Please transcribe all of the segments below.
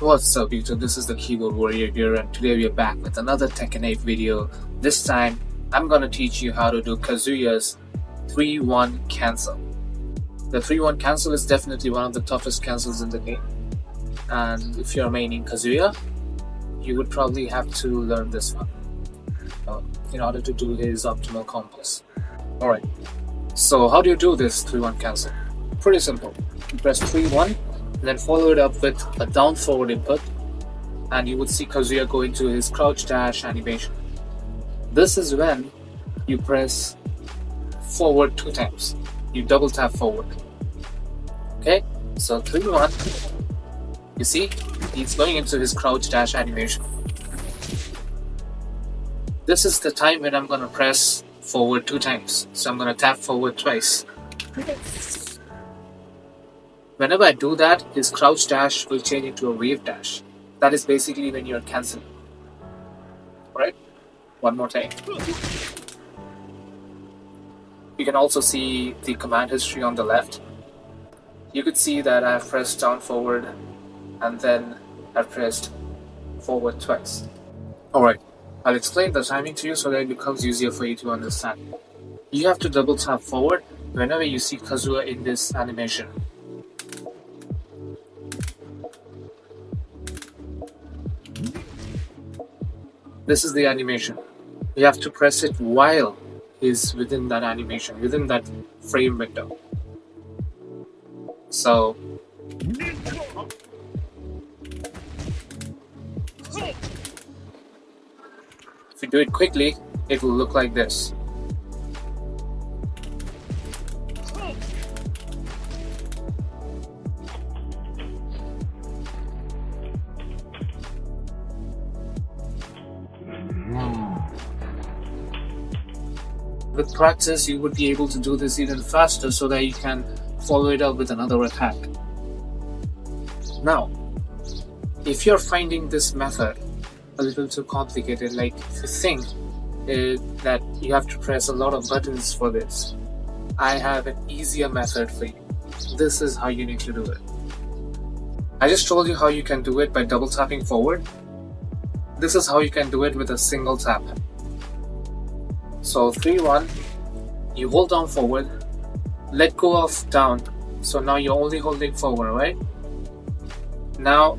What's up YouTube, this is the Keyboard Warrior here and today we are back with another Tekken 8 video. This time, I'm gonna teach you how to do Kazuya's 3-1 cancel. The 3-1 cancel is definitely one of the toughest cancels in the game. And if you're maining Kazuya, you would probably have to learn this one uh, in order to do his optimal combos. Alright, so how do you do this 3-1 cancel? Pretty simple. You press 3-1 then follow it up with a down forward input and you would see Kazuya go into his crouch dash animation. This is when you press forward two times. You double tap forward. Okay, so 3 1. You see, he's going into his crouch dash animation. This is the time when I'm gonna press forward two times. So I'm gonna tap forward twice. Whenever I do that, his crouch dash will change into a wave dash. That is basically when you're canceling. Right? One more time. You can also see the command history on the left. You could see that I've pressed down forward and then I've pressed forward twice. Alright, I'll explain the timing to you so that it becomes easier for you to understand. You have to double tap forward whenever you see Kazuya in this animation. This is the animation. You have to press it while he's within that animation, within that frame window. So if you do it quickly, it will look like this. With practice, you would be able to do this even faster so that you can follow it up with another attack. Now, if you're finding this method a little too complicated, like if you think uh, that you have to press a lot of buttons for this, I have an easier method for you. This is how you need to do it. I just told you how you can do it by double tapping forward. This is how you can do it with a single tap. So 3 1, you hold down forward, let go of down. So now you're only holding forward, right? Now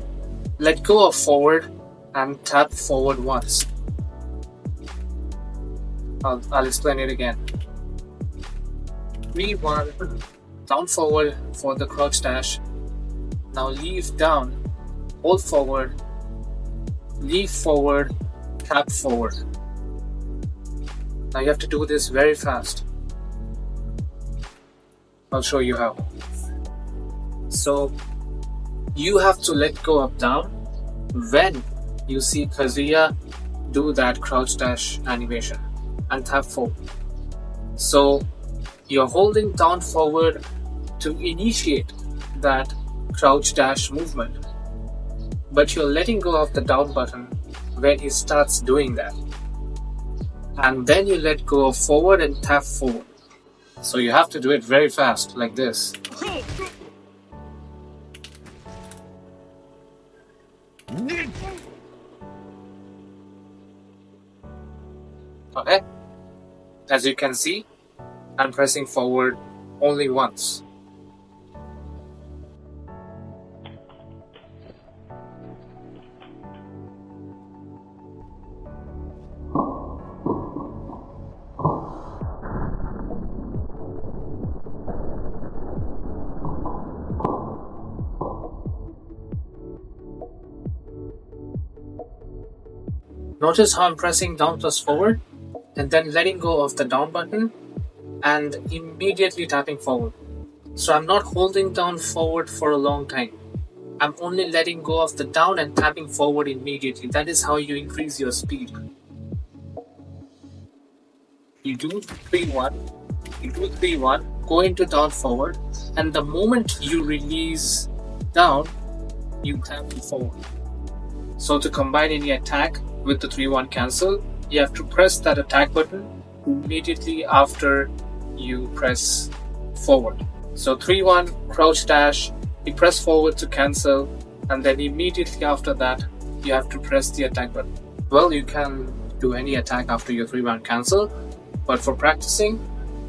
let go of forward and tap forward once. I'll, I'll explain it again. 3 1, down forward for the crouch dash. Now leave down, hold forward, leave forward, tap forward. Now you have to do this very fast. I'll show you how. So you have to let go of down when you see Kazuya do that crouch dash animation and tap forward. So you're holding down forward to initiate that crouch dash movement, but you're letting go of the down button when he starts doing that and then you let go forward and tap forward. So you have to do it very fast, like this. Okay? As you can see, I'm pressing forward only once. Notice how I'm pressing down plus forward and then letting go of the down button and immediately tapping forward. So I'm not holding down forward for a long time. I'm only letting go of the down and tapping forward immediately. That is how you increase your speed. You do 3-1, you do 3-1, go into down forward and the moment you release down, you tap forward. So to combine any attack, with the 3-1 cancel, you have to press that attack button immediately after you press forward. So 3-1 crouch dash, you press forward to cancel, and then immediately after that you have to press the attack button. Well, you can do any attack after your 3-1 cancel, but for practicing,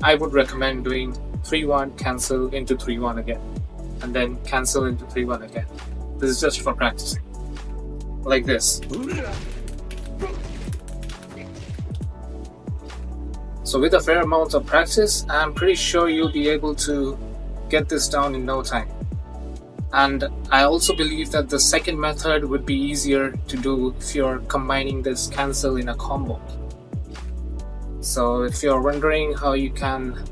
I would recommend doing 3-1 cancel into 3-1 again, and then cancel into 3-1 again. This is just for practicing. Like this. So with a fair amount of practice, I'm pretty sure you'll be able to get this down in no time. And I also believe that the second method would be easier to do if you're combining this cancel in a combo. So if you're wondering how you can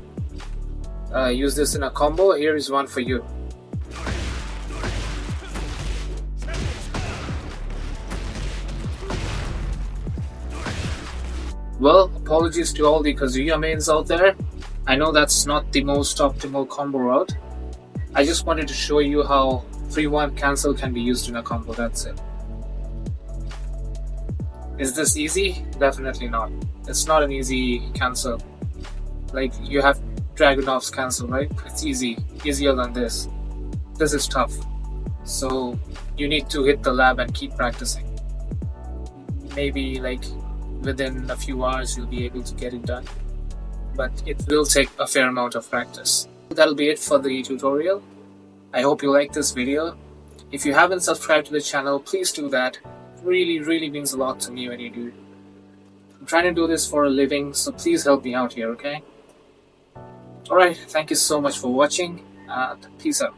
uh, use this in a combo, here is one for you. Well, apologies to all the Kazuya mains out there. I know that's not the most optimal combo route. I just wanted to show you how 3-1 cancel can be used in a combo, that's it. Is this easy? Definitely not. It's not an easy cancel. Like, you have Dragunov's cancel, right? It's easy. Easier than this. This is tough. So, you need to hit the lab and keep practicing. Maybe, like, within a few hours you'll be able to get it done. But it will take a fair amount of practice. That'll be it for the tutorial. I hope you like this video. If you haven't subscribed to the channel please do that. It really really means a lot to me when you do. I'm trying to do this for a living so please help me out here okay? Alright thank you so much for watching and peace out